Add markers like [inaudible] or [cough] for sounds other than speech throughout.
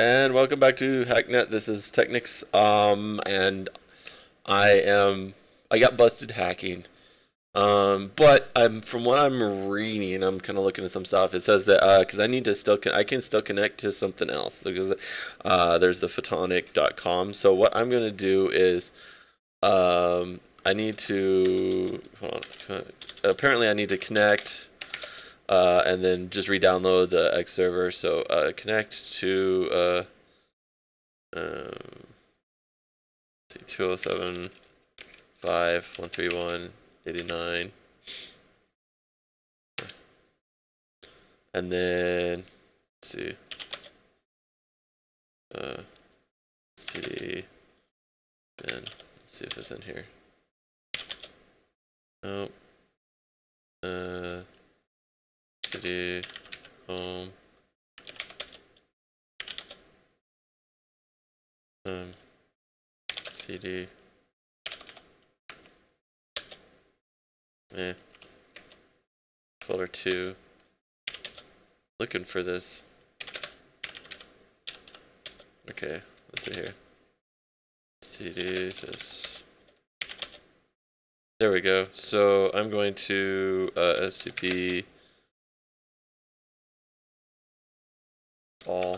And welcome back to Hacknet. This is Teknix, um, and I am I got busted hacking. Um, but I'm from what I'm reading, I'm kind of looking at some stuff. It says that because uh, I need to still I can still connect to something else because uh, there's the photonic.com. So what I'm gonna do is um, I need to apparently I need to connect uh, and then just re-download the X server. So uh, connect to uh, um, see 207 5 131 89 and then let's see. Uh let's see. Then let's see if it's in here. Oh uh city home um cd Eh. Folder 2. Looking for this. Okay, let's see here. CD just There we go. So I'm going to uh, SCP all.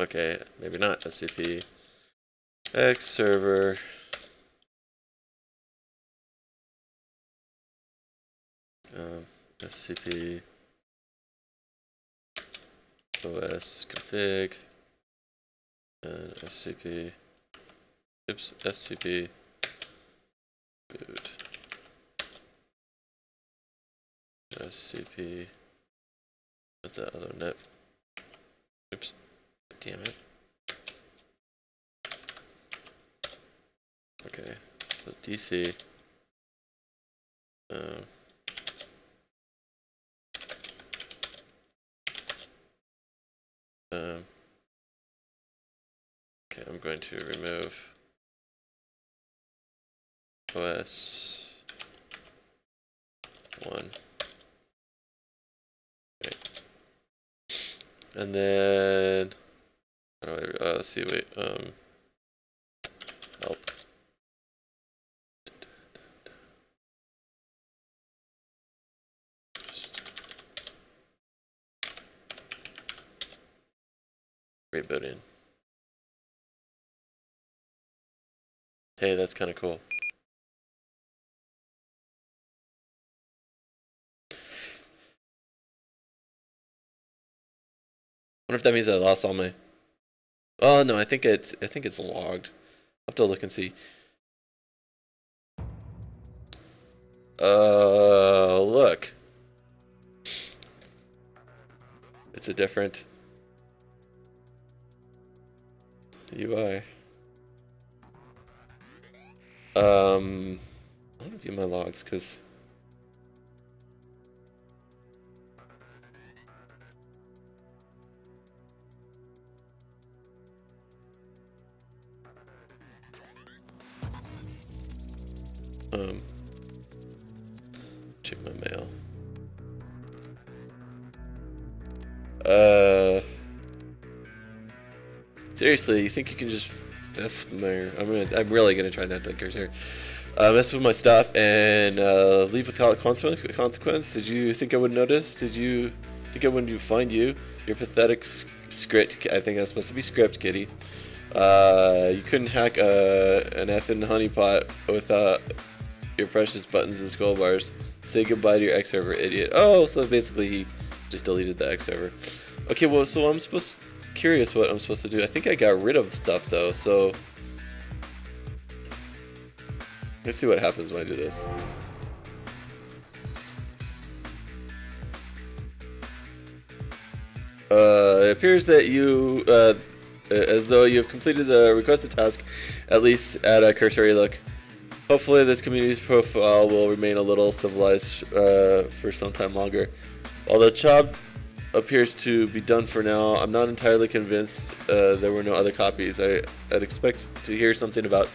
Okay, maybe not SCP X server. Um, scp os config. And scp oops scp boot. Scp what's that other net Oops. Damn it. Okay, so DC. Um, um, okay, I'm going to remove OS 1. And then, I, uh, see, wait, um, help. rebooting. Hey, that's kind of cool. Wonder if that means I lost all my. Oh no, I think it's I think it's logged. I'll have to look and see. Uh, look. It's a different UI. Um, I want to view my logs because. Um, check my mail. Uh. Seriously, you think you can just F the mayor? I'm gonna. I'm really gonna try not to curse here. Uh, mess with my stuff and uh, leave without consequence. Did you think I would notice? Did you think I wouldn't find you? Your pathetic script. I think that's supposed to be script, kitty. Uh, you couldn't hack uh, an effing honeypot without your precious buttons and scroll bars. Say goodbye to your X server, idiot. Oh, so basically he just deleted the X server. Okay, well, so I'm supposed curious what I'm supposed to do. I think I got rid of stuff though, so let's see what happens when I do this. Uh, it appears that you, uh, as though you have completed the requested task, at least at a cursory look. Hopefully this community's profile will remain a little civilized uh, for some time longer. The job appears to be done for now. I'm not entirely convinced uh, there were no other copies. I, would expect to hear something about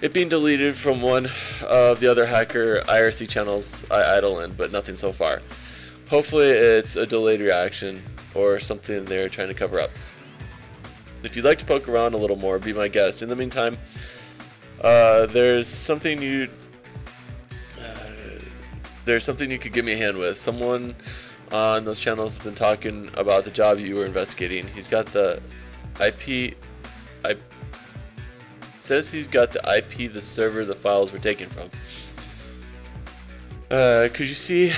it being deleted from one of the other hacker IRC channels I idle in, but nothing so far. Hopefully it's a delayed reaction or something they're trying to cover up. if you'd like to poke around a little more, be my guest. In the meantime, uh, there's something you uh, there's something you could give me a hand with. Someone on those channels has been talking about the job you were investigating. He's got the IP. I says he's got the IP, the server the files were taken from. Uh, could you see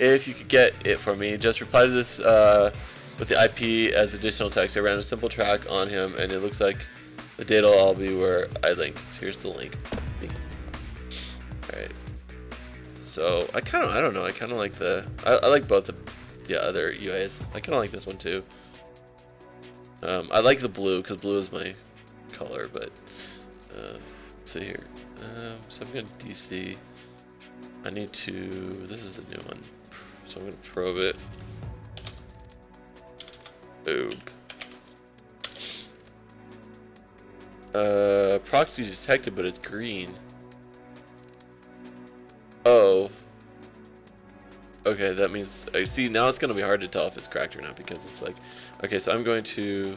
if you could get it for me? Just reply to this uh, with the IP as additional text. I ran a simple track on him, and it looks like the data will all be where I linked. Here's the link. Alright. So, I kind of, I don't know, I kind of like the, I, I, like both the, the other UIs. I kind of like this one too. Um, I like the blue, because blue is my color, but, uh, let's see here. Um, so I'm going to DC. I need to, this is the new one. So I'm going to probe it. Boob. Uh, proxy detected, but it's green. Oh. Okay, that means, I see, now it's going to be hard to tell if it's cracked or not, because it's like, okay, so I'm going to,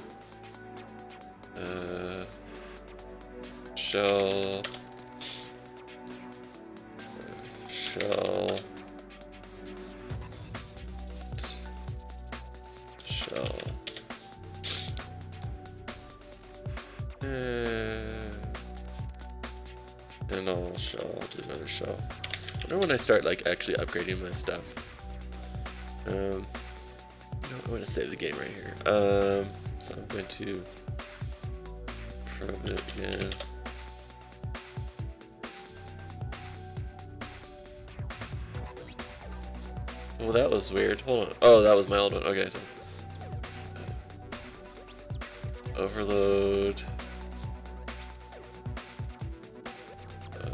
uh, shell, shell, do another shell. I wonder when I start like actually upgrading my stuff. Um, I'm going to save the game right here. Um, so I'm going to probe it again. Well, that was weird. Hold on. Oh, that was my old one. Okay. So. Overload.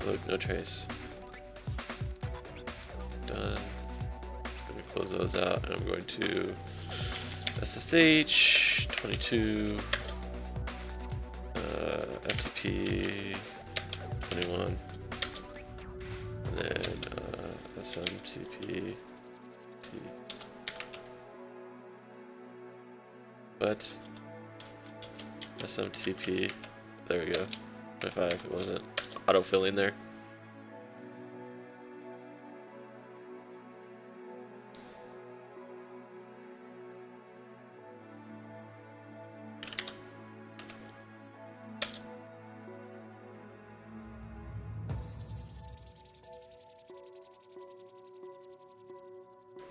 Look, no trace. Done. Let me close those out, and I'm going to SSH 22 uh, FTP 21, and then uh, SMTP. But SMTP, there we go. 25, it wasn't auto-filling there.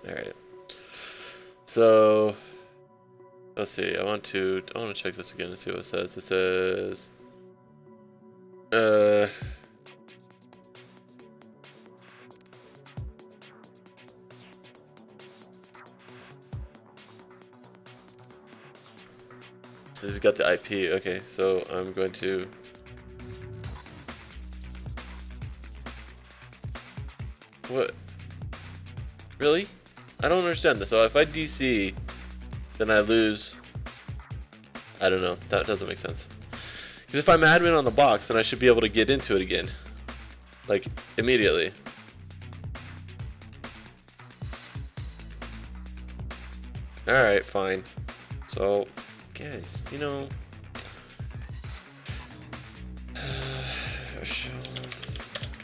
Alright. So let's see, I want to I want to check this again and see what it says. It says uh This has got the IP. Okay, so I'm going to What? Really? I don't understand this. So if I DC, then I lose. I don't know. That doesn't make sense. Because if I'm admin on the box, then I should be able to get into it again. Like, immediately. Alright, fine. So, guys, you know... [sighs]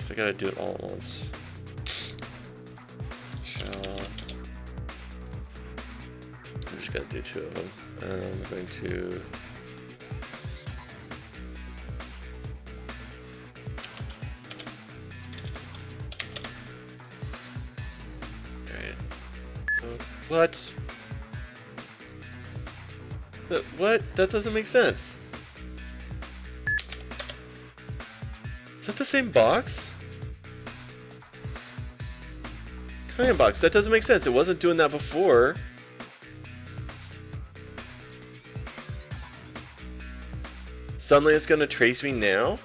I gotta do it all at once. I'm just gonna do two of them. I'm going to what? But what? That doesn't make sense. Is that the same box? Client box, that doesn't make sense. It wasn't doing that before. Suddenly it's going to trace me now?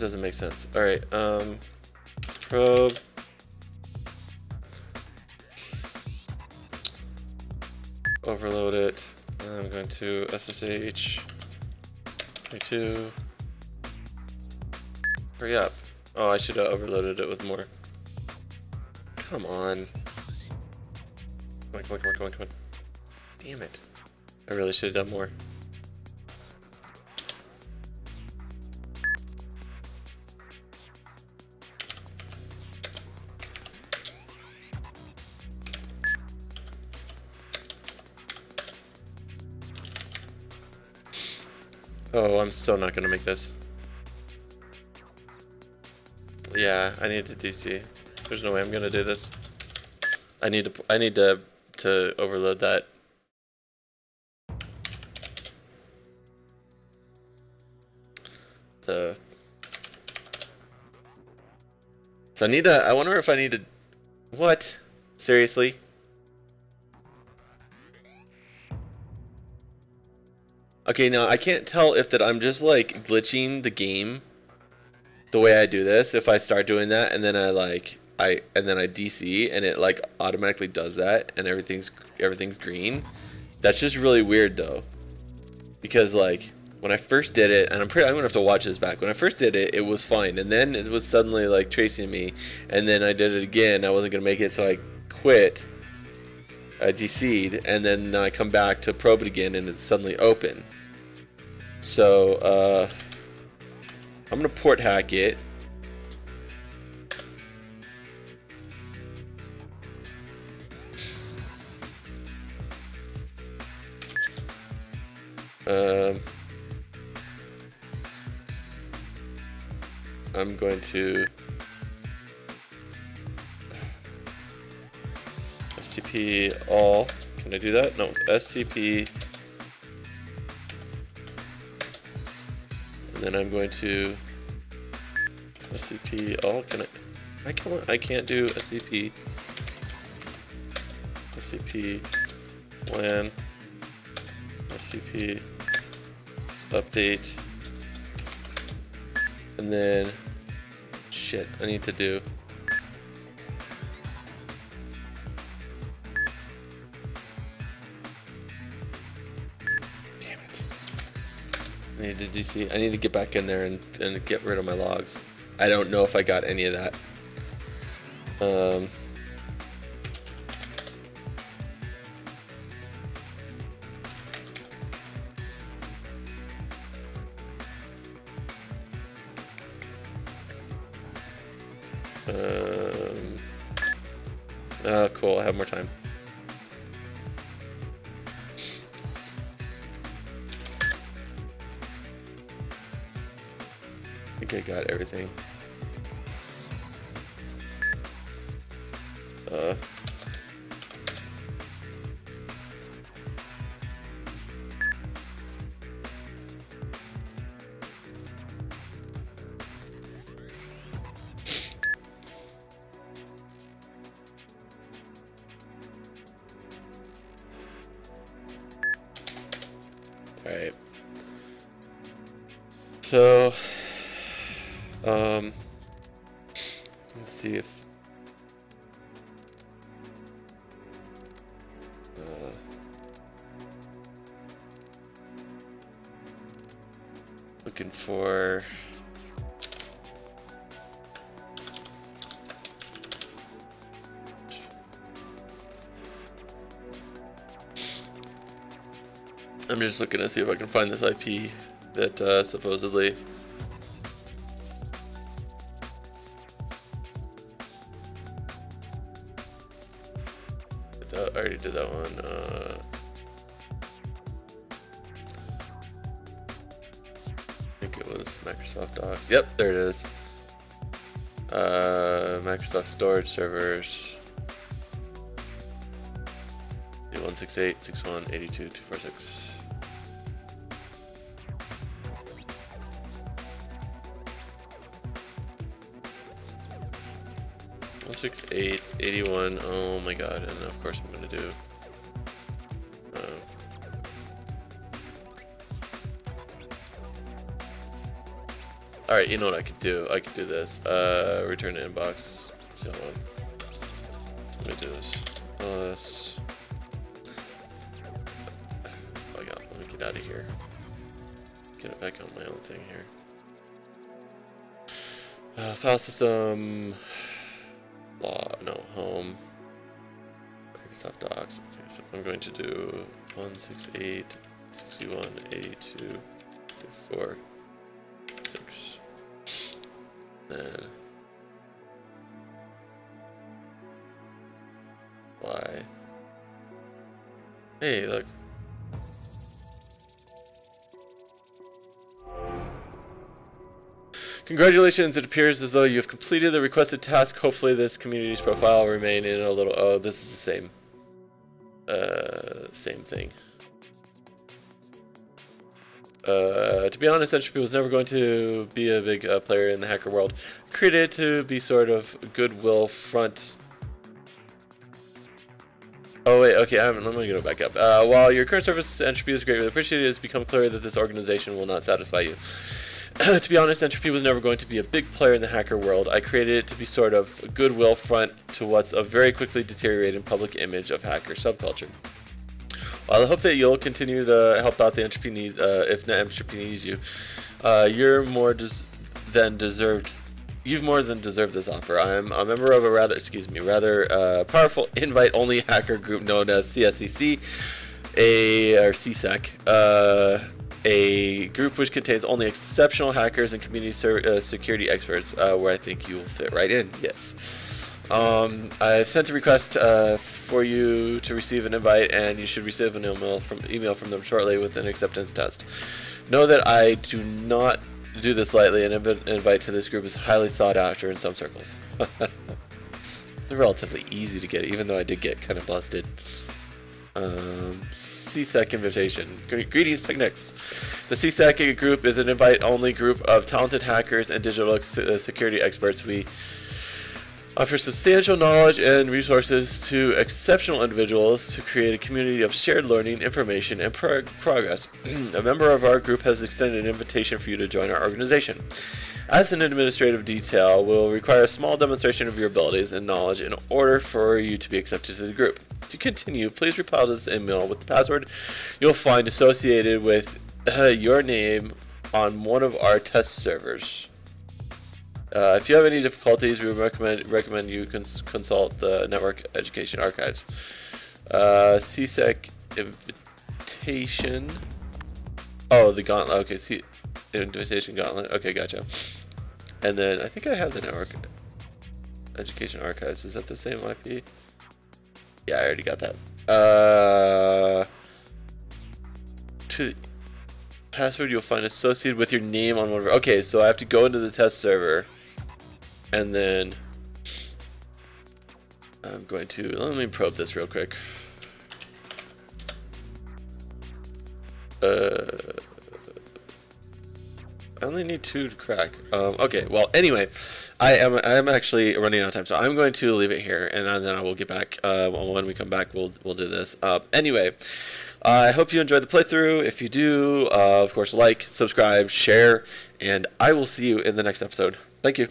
Doesn't make sense. Alright, um... Probe... overload it. I'm going to SSH 22. Hurry up. Oh, I should have overloaded it with more. Come on. Come on, come on, come on, come on, come on. Damn it. I really should have done more. Oh, I'm so not gonna make this. Yeah, I need to DC. There's no way I'm gonna do this. I need to. I need to to overload that. The. So I need to. I wonder if I need to. What? Seriously? Okay, now I can't tell if that I'm just like glitching the game the way I do this. If I start doing that and then I like I and then I DC and it like automatically does that and everything's everything's green. That's just really weird though. Because like when I first did it, and I'm pretty I'm gonna have to watch this back. When I first did it, it was fine, and then it was suddenly like tracing me, and then I did it again. I wasn't gonna make it, so I quit. I DC'd, and then I come back to probe it again, and it's suddenly open. So, uh, I'm going to port hack it. Um, I'm going to SCP all. Can I do that? No, SCP then I'm going to SCP all. Oh, can I? I can't. I can't do SCP. SCP LAN. SCP update. And then shit. I need to do I need to DC. I need to get back in there and, and get rid of my logs. I don't know if I got any of that. Um, um, oh, cool. I have more time. Think I got everything. Uh... Alright. So, um, let's see if uh, looking for I'm just looking to see if I can find this IP that uh, supposedly that one. Uh, I think it was Microsoft Docs. Yep, there it is. Uh, Microsoft Storage Servers. 168 61 82 246. Six eight eighty one. Oh my god! And of course I'm gonna do. Uh, all right, you know what I could do? I could do this. Uh, return to inbox. Let's on. Let me do this. Uh, this. get out of here. Get it back on my own thing here. Uh, file system. Law. No. Home. Microsoft Docs. Okay, so I'm going to do 168, 61, 82, 4, 6. Then. Y. Hey, look. Congratulations, it appears as though you have completed the requested task. Hopefully this community's profile will remain in a little... Oh, this is the same. Uh, same thing. Uh, to be honest, Entropy was never going to be a big uh, player in the hacker world. Created to be sort of goodwill front Oh wait, okay, I'm, let me go back up. Uh, while your current service entropy is greatly appreciated, it has become clear that this organization will not satisfy you. [clears throat] to be honest, Entropy was never going to be a big player in the hacker world. I created it to be sort of a goodwill front to what's a very quickly deteriorating public image of hacker subculture. I hope that you'll continue to help out the Entropy need, uh, if net Entropy needs you, uh, you're more des than deserved You've more than deserved this offer. I'm a member of a rather, excuse me, rather uh, powerful [laughs] invite-only hacker group known as CSEC, a or CSEC, uh, a group which contains only exceptional hackers and community uh, security experts, uh, where I think you will fit right in. Yes. Um, I've sent a request uh, for you to receive an invite, and you should receive an email from email from them shortly with an acceptance test. Know that I do not do this lightly, and an invite to this group is highly sought after in some circles. [laughs] They're relatively easy to get, even though I did get kind of busted. Um, CSEC invitation. Greetings, Teknix. The CSEC group is an invite-only group of talented hackers and digital uh, security experts. We offer substantial knowledge and resources to exceptional individuals to create a community of shared learning, information, and pro progress. [clears throat] a member of our group has extended an invitation for you to join our organization. As an administrative detail, we will require a small demonstration of your abilities and knowledge in order for you to be accepted to the group. To continue, please reply to this email with the password you'll find associated with uh, your name on one of our test servers. Uh, if you have any difficulties, we recommend recommend you cons consult the Network Education Archives. Uh, CSEC invitation. Oh, the gauntlet. Okay, invitation gauntlet. Okay, gotcha. And then I think I have the Network Education Archives. Is that the same IP? Yeah, I already got that. Uh, to password you'll find associated with your name on of. Okay, so I have to go into the test server and then I'm going to, let me probe this real quick. Uh, I only need two to crack. Um, okay, well, anyway, I am I am actually running out of time, so I'm going to leave it here, and then I will get back. Uh, when we come back, we'll we'll do this. Uh, anyway, I hope you enjoyed the playthrough. If you do, uh, of course, like, subscribe, share, and I will see you in the next episode. Thank you.